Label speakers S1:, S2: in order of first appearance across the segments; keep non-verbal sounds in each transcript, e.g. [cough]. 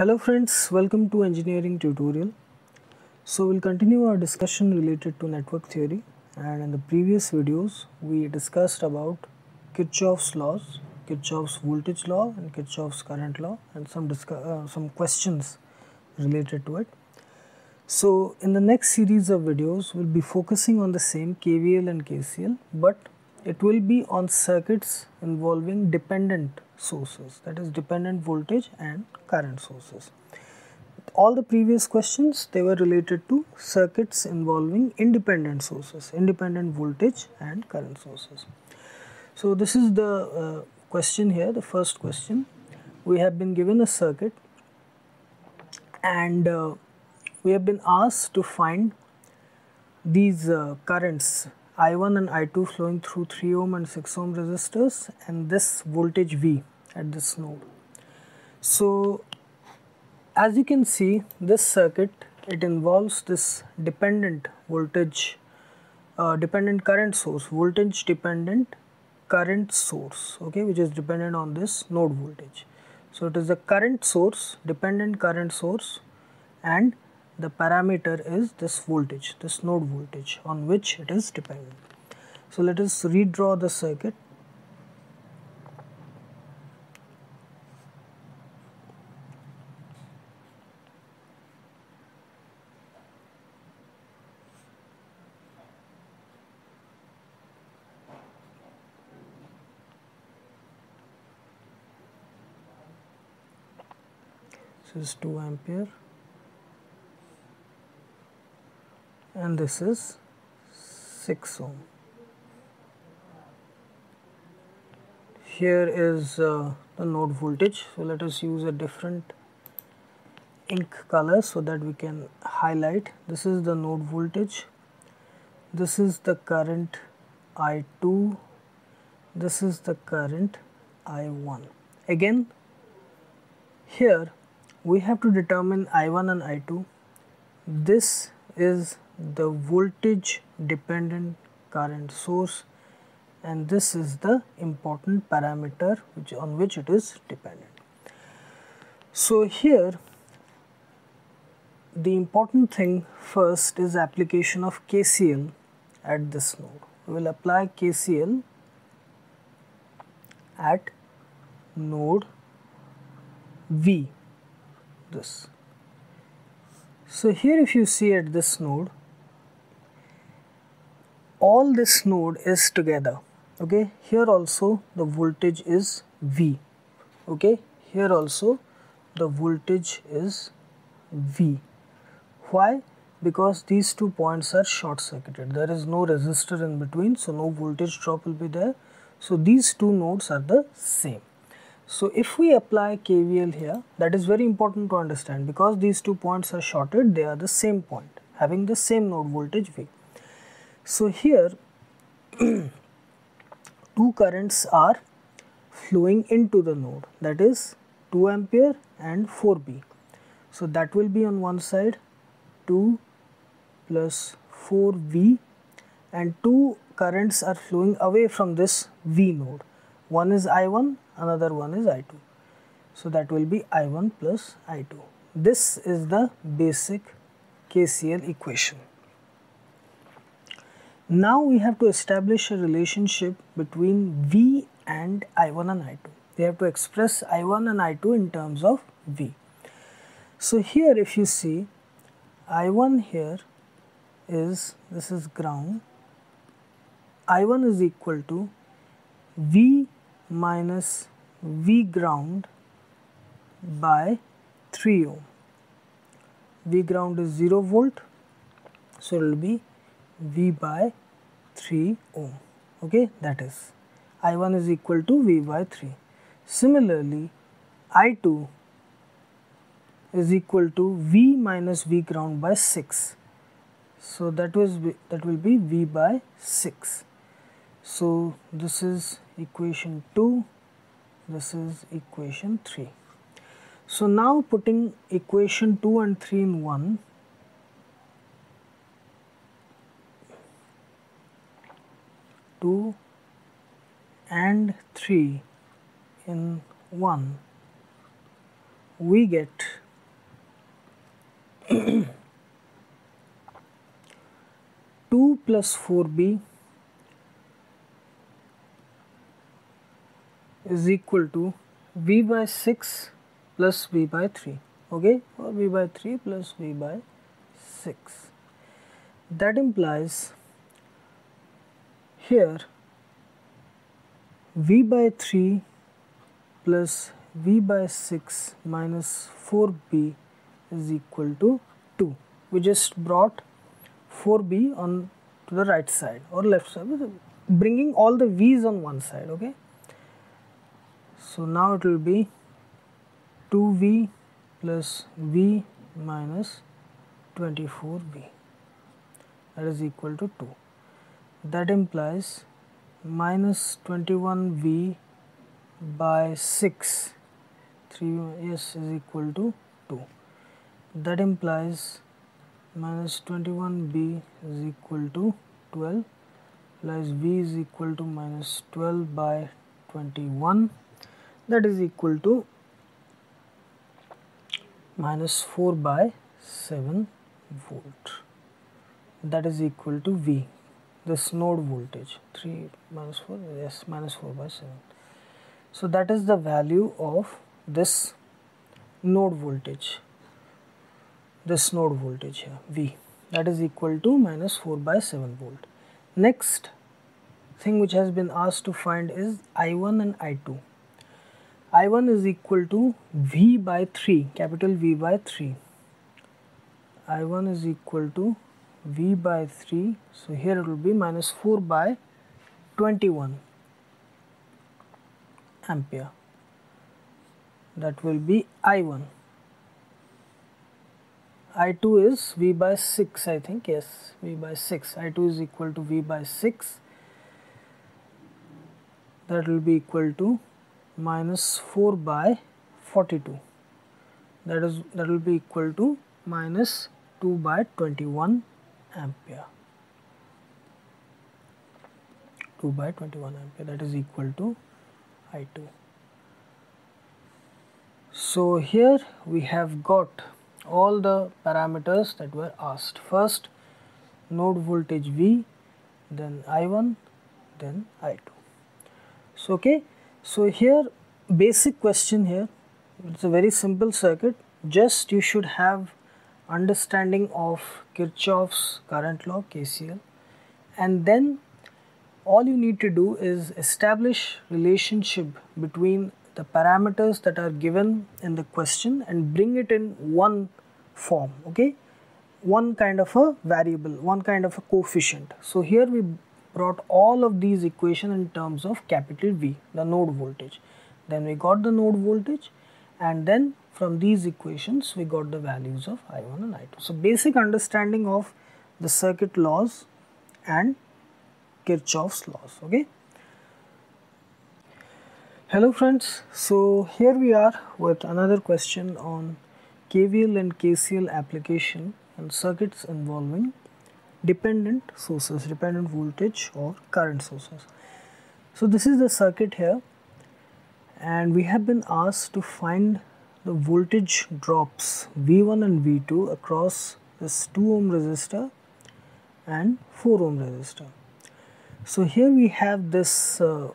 S1: Hello friends, welcome to engineering tutorial. So we'll continue our discussion related to network theory and in the previous videos we discussed about Kirchhoff's laws, Kirchhoff's voltage law and Kirchhoff's current law and some uh, some questions related to it. So in the next series of videos we'll be focusing on the same KVL and KCL but it will be on circuits involving dependent sources that is dependent voltage and current sources. All the previous questions they were related to circuits involving independent sources, independent voltage and current sources. So this is the uh, question here, the first question. We have been given a circuit and uh, we have been asked to find these uh, currents I1 and I2 flowing through 3 ohm and 6 ohm resistors and this voltage V at this node. So as you can see this circuit it involves this dependent voltage uh, dependent current source voltage dependent current source okay which is dependent on this node voltage. So it is a current source dependent current source and the parameter is this voltage this node voltage on which it is dependent. So let us redraw the circuit this is 2 ampere. And this is 6 ohm. Here is uh, the node voltage. So let us use a different ink color so that we can highlight. This is the node voltage. This is the current I2 this is the current I1 again here we have to determine I1 and I2 this is the voltage dependent current source and this is the important parameter which on which it is dependent. So here the important thing first is application of KCL at this node. We will apply KCL at node V this. So here if you see at this node, all this node is together, okay. Here also the voltage is V, okay. Here also the voltage is V. Why? Because these two points are short circuited. There is no resistor in between, so no voltage drop will be there. So these two nodes are the same. So if we apply KVL here, that is very important to understand because these two points are shorted, they are the same point having the same node voltage V. So here [clears throat] two currents are flowing into the node that is 2 ampere and 4B. So that will be on one side 2 plus 4V and two currents are flowing away from this V node. One is I1 another one is I2. So that will be I1 plus I2. This is the basic KCL equation. Now we have to establish a relationship between V and I1 and I2. We have to express I1 and I2 in terms of V. So here if you see I1 here is this is ground I1 is equal to V minus V ground by 3 ohm. V ground is 0 volt, so it will be V by 3 ohm. Okay, that is I1 is equal to V by 3. Similarly, I2 is equal to V minus V ground by 6. So that was that will be V by 6. So this is equation 2 this is equation 3 so now putting equation 2 and 3 in one two and three in one we get [clears throat] 2 plus 4b is equal to v by 6 plus v by 3 okay? Or v by 3 plus v by 6 that implies here v by 3 plus v by 6 minus 4b is equal to 2 we just brought 4b on to the right side or left side. Bringing all the v's on one side okay so now it will be 2v plus v minus 24v that is equal to 2 that implies minus 21v by 6 3 yes is equal to 2 that implies minus 21b is equal to 12 plus v is equal to minus 12 by 21 that is equal to minus 4 by 7 volt. That is equal to V. This node voltage. 3 minus 4 yes minus 4 by 7 so that is the value of this node voltage. This node voltage here V. That is equal to minus 4 by 7 volt. Next thing which has been asked to find is I1 and I2 I1 is equal to V by 3 capital V by 3 I1 is equal to v by 3 so here it will be minus 4 by 21 ampere. That will be I1 I2 is V by 6 I think yes V by 6 I2 is equal to V by 6 that will be equal to minus 4 by 42 that is that will be equal to minus 2 by 21 ampere. 2 by 21 ampere that is equal to I2 so here we have got all the parameters that were asked. First node voltage V then I1 then I2 so okay so here basic question here. It's a very simple circuit. Just you should have understanding of Kirchhoff's current law KCL and then all you need to do is establish relationship between the parameters that are given in the question and bring it in one form okay? One kind of a variable one kind of a coefficient. So here we brought all of these equations in terms of capital V the node voltage then we got the node voltage and then from these equations we got the values of I1 and I2. So basic understanding of the circuit laws and Kirchhoff's laws okay. Hello friends, so here we are with another question on KVL and KCL application and circuits involving dependent sources, dependent voltage or current sources. So this is the circuit here and we have been asked to find the voltage drops V1 and V2 across this 2 ohm resistor and 4 ohm resistor. So here we have this uh,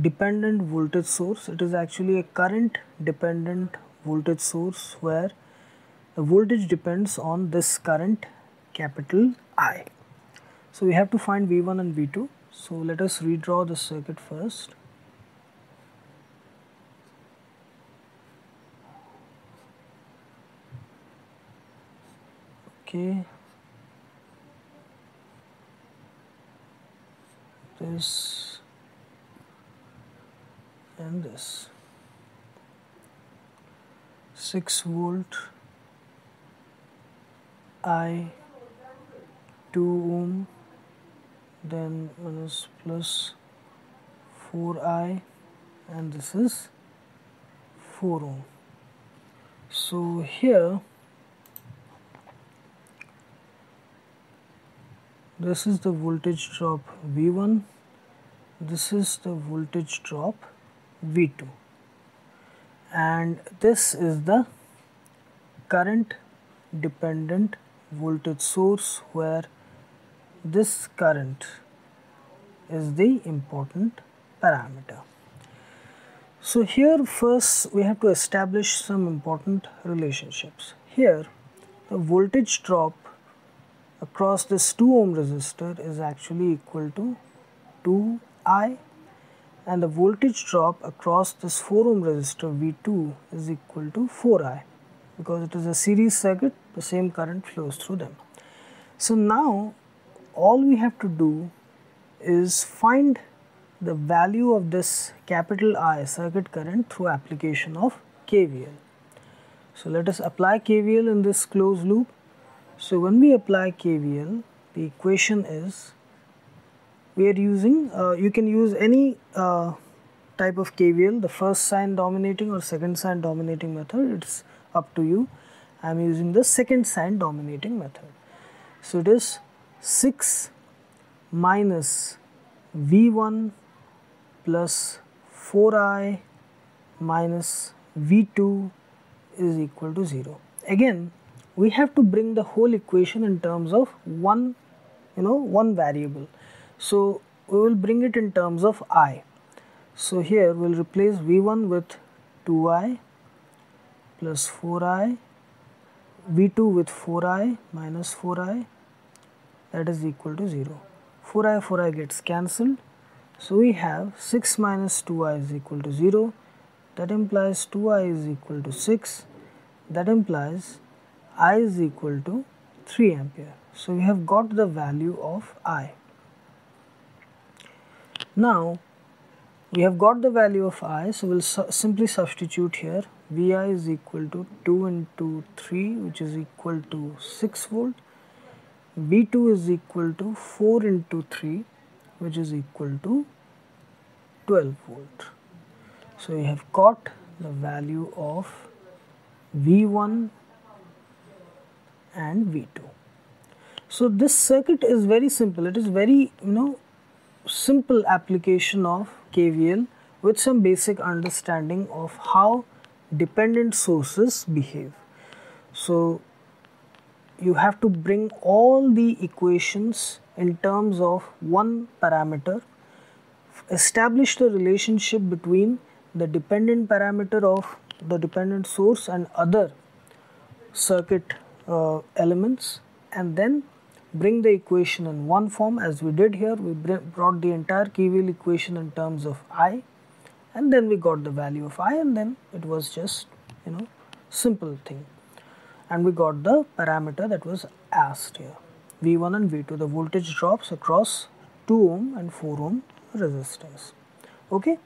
S1: dependent voltage source. It is actually a current dependent voltage source where the voltage depends on this current capital I. So we have to find V1 and V2. So let us redraw the circuit first. okay this and this 6 volt I 2 ohm then minus plus 4i and this is 4 ohm. So here this is the voltage drop V1 this is the voltage drop V2 and this is the current dependent voltage source where this current is the important parameter. So here first we have to establish some important relationships. Here the voltage drop across this 2 ohm resistor is actually equal to 2I and the voltage drop across this 4 ohm resistor V2 is equal to 4I because it is a series circuit the same current flows through them. So now all we have to do is find the value of this capital I circuit current through application of KVL. So let us apply KVL in this closed loop. So when we apply KVL, the equation is we are using, uh, you can use any uh, type of KVL, the first sign dominating or second sign dominating method, it's up to you. I am using the second sign dominating method. So it is 6 minus V1 plus 4i minus V2 is equal to 0. Again, we have to bring the whole equation in terms of one, you know, one variable. So we will bring it in terms of i. So here we'll replace V1 with 2i plus 4i, V2 with 4i minus 4i that is equal to 0. 4i 4i gets cancelled. So we have 6 minus 2i is equal to 0 that implies 2i is equal to 6 that implies i is equal to 3 ampere. So we have got the value of i. Now we have got the value of i so we'll su simply substitute here Vi is equal to 2 into 3 which is equal to 6 volt V2 is equal to 4 into 3 which is equal to 12 volt. So we have got the value of V1 and V2. So this circuit is very simple. It is very, you know, simple application of KVL with some basic understanding of how dependent sources behave. So you have to bring all the equations in terms of one parameter, establish the relationship between the dependent parameter of the dependent source and other circuit uh, elements and then bring the equation in one form as we did here. We brought the entire KVL equation in terms of I and then we got the value of I and then it was just you know simple thing and we got the parameter that was asked here. V1 and V2 the voltage drops across 2 ohm and 4 ohm resistors. Okay